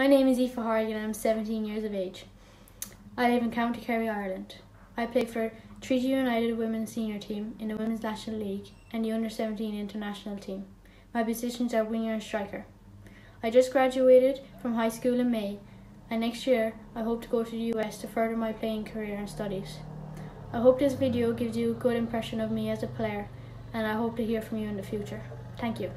My name is Aoife Horgan and I'm 17 years of age. I live in County Kerry, Ireland. I play for Treaty United Women's Senior Team in the Women's National League and the Under 17 International Team. My positions are winger and striker. I just graduated from high school in May and next year I hope to go to the US to further my playing career and studies. I hope this video gives you a good impression of me as a player and I hope to hear from you in the future. Thank you.